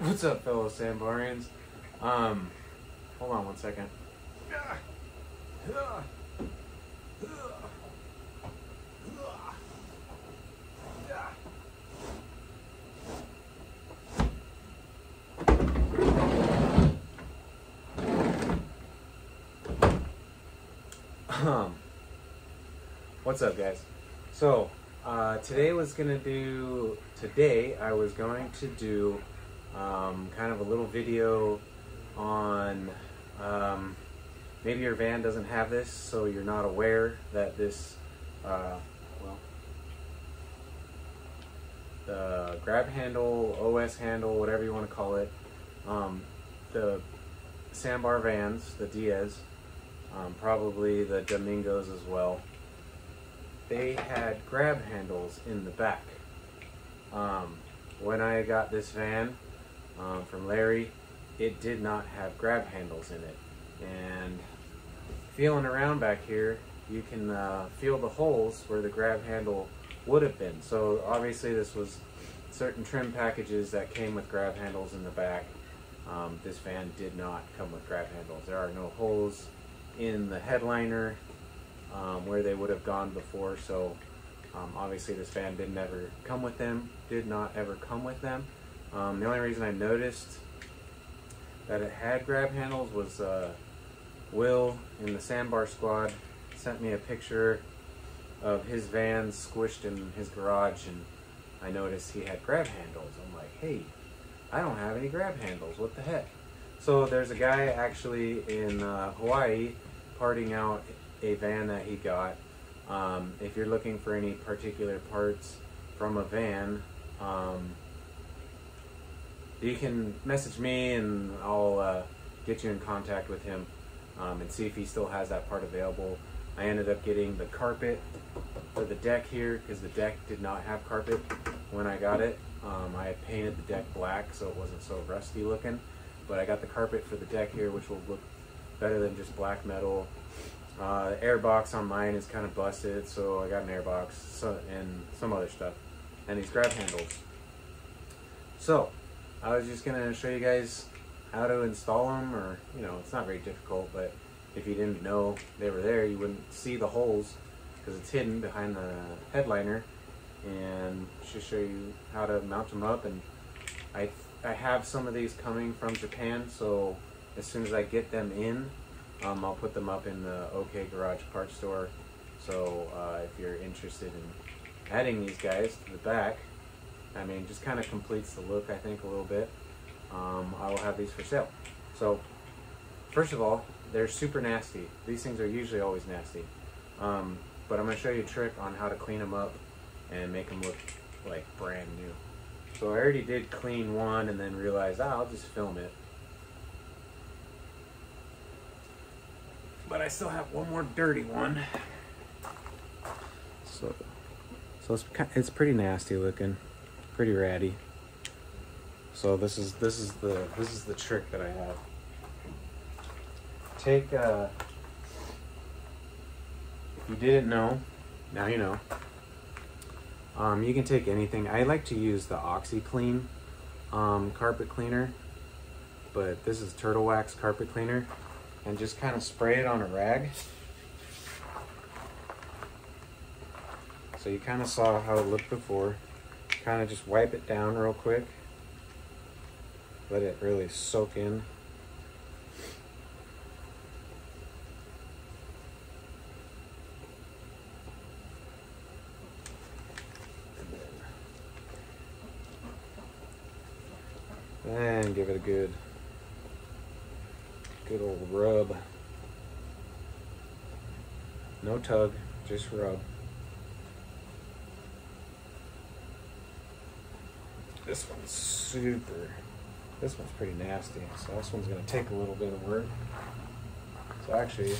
What's up, fellow Sambarians? Um, hold on one second. Um, what's up, guys? So, uh, today was gonna do. Today, I was going to do um, kind of a little video on. Um, maybe your van doesn't have this, so you're not aware that this. Uh, well, the grab handle, OS handle, whatever you want to call it, um, the Sambar vans, the Dias, um, probably the Domingos as well. They had grab handles in the back. Um, when I got this van um, from Larry, it did not have grab handles in it. And feeling around back here, you can uh, feel the holes where the grab handle would have been. So obviously this was certain trim packages that came with grab handles in the back. Um, this van did not come with grab handles. There are no holes in the headliner um, where they would have gone before. So um, obviously this van did never come with them, did not ever come with them. Um, the only reason I noticed that it had grab handles was uh, Will in the Sambar squad sent me a picture of his van squished in his garage and I noticed he had grab handles. I'm like, hey, I don't have any grab handles. What the heck? So there's a guy actually in uh, Hawaii parting out a van that he got. Um, if you're looking for any particular parts from a van, um, you can message me and I'll uh, get you in contact with him um, and see if he still has that part available. I ended up getting the carpet for the deck here because the deck did not have carpet when I got it. Um, I had painted the deck black so it wasn't so rusty looking, but I got the carpet for the deck here, which will look better than just black metal. Uh, the air box on mine is kind of busted, so I got an air box so, and some other stuff, and these grab handles. So, I was just gonna show you guys how to install them, or you know, it's not very difficult, but if you didn't know they were there, you wouldn't see the holes because it's hidden behind the headliner, and just show you how to mount them up. And I I have some of these coming from Japan, so as soon as I get them in, um, I'll put them up in the OK Garage Parts Store. So uh, if you're interested in adding these guys to the back, I mean, just kind of completes the look, I think, a little bit. Um, I will have these for sale. So, first of all, they're super nasty. These things are usually always nasty. Um, but I'm going to show you a trick on how to clean them up and make them look like brand new. So I already did clean one and then realized, ah, I'll just film it. But I still have one more dirty one. So, so it's, it's pretty nasty looking pretty ratty. So this is this is the this is the trick that I have. Take uh if you didn't know, now you know. Um, you can take anything. I like to use the OxiClean um, carpet cleaner, but this is Turtle Wax carpet cleaner, and just kind of spray it on a rag. So you kind of saw how it looked before kind of just wipe it down real quick. Let it really soak in. And give it a good, good old rub. No tug, just rub. This one's super, this one's pretty nasty. So this one's gonna take a little bit of work. So actually.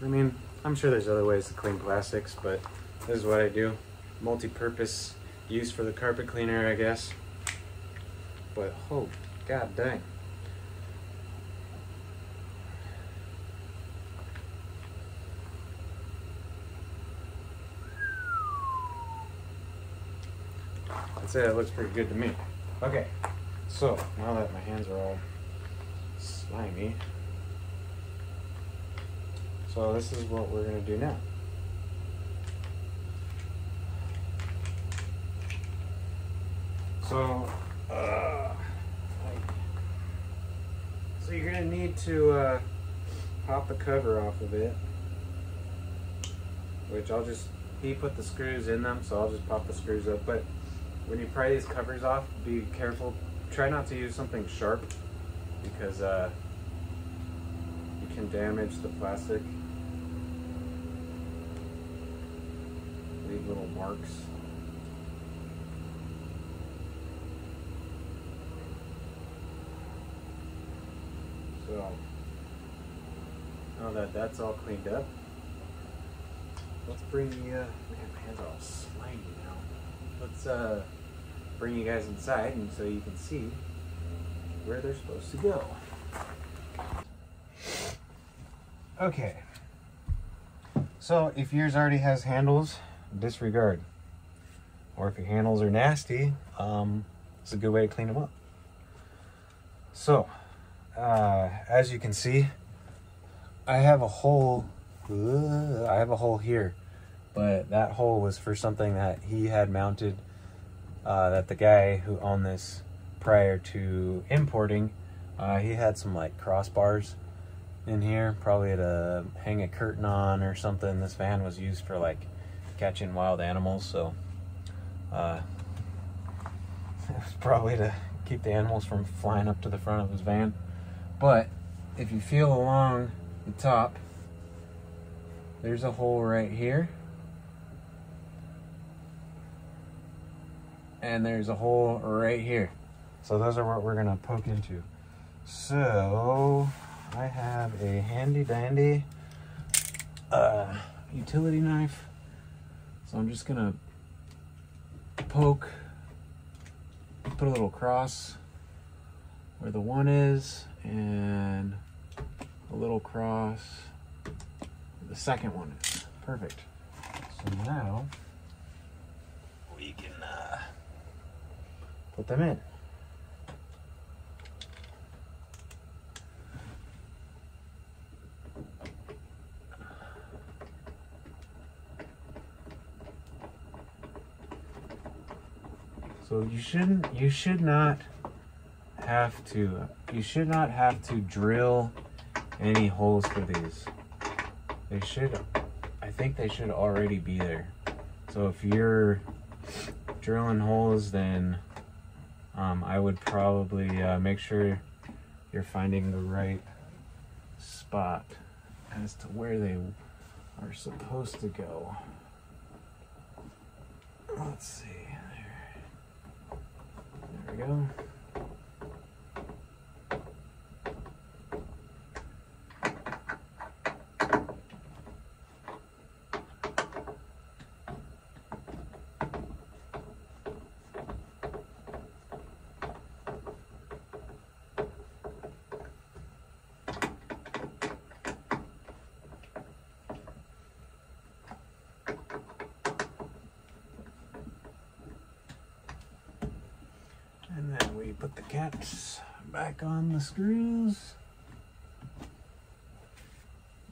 I mean, I'm sure there's other ways to clean plastics, but this is what I do. Multi-purpose use for the carpet cleaner, I guess. but oh, god dang. I'd say that looks pretty good to me. Okay, so now that my hands are all slimy, so this is what we're gonna do now. So, uh, so you're gonna need to uh, pop the cover off of it, which I'll just, he put the screws in them, so I'll just pop the screws up. But when you pry these covers off, be careful. Try not to use something sharp because uh, you can damage the plastic. Leave little marks. So now that that's all cleaned up, let's bring the uh, man, my hands are all slimy now. Let's uh, bring you guys inside and so you can see where they're supposed to go. Okay. So if yours already has handles, disregard. Or if your handles are nasty, um, it's a good way to clean them up. So, uh, as you can see, I have a hole. Uh, I have a hole here, but that hole was for something that he had mounted. Uh, that the guy who owned this prior to importing, uh, he had some like crossbars in here, probably to hang a curtain on or something. This van was used for like catching wild animals, so uh, it was probably to keep the animals from flying up to the front of his van. But if you feel along the top, there's a hole right here. And there's a hole right here. So those are what we're gonna poke into. So I have a handy dandy uh, utility knife. So I'm just gonna poke, put a little cross where the one is and a little cross the second one is. Perfect. So now we can uh, put them in. So you shouldn't, you should not have to, you should not have to drill any holes for these. They should, I think they should already be there. So if you're drilling holes, then um, I would probably uh, make sure you're finding the right spot as to where they are supposed to go. Let's see. There, there we go. And then we put the caps back on the screws.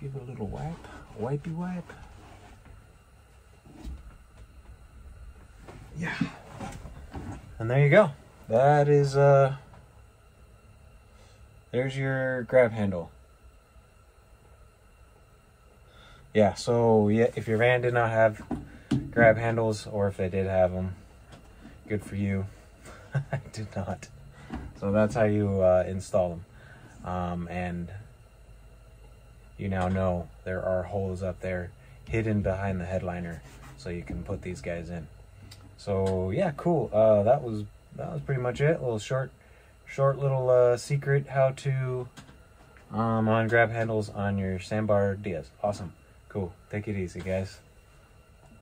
Give it a little wipe, wipey wipe. Yeah. And there you go. That is, uh, there's your grab handle. Yeah, so yeah, if your van did not have grab handles, or if they did have them, good for you. I did not. So that's how you uh, install them. Um, and you now know there are holes up there hidden behind the headliner so you can put these guys in. So yeah, cool. Uh, that was that was pretty much it. A little short, short little uh, secret how to um, on grab handles on your Sambar Dias. Awesome. Cool. Take it easy, guys.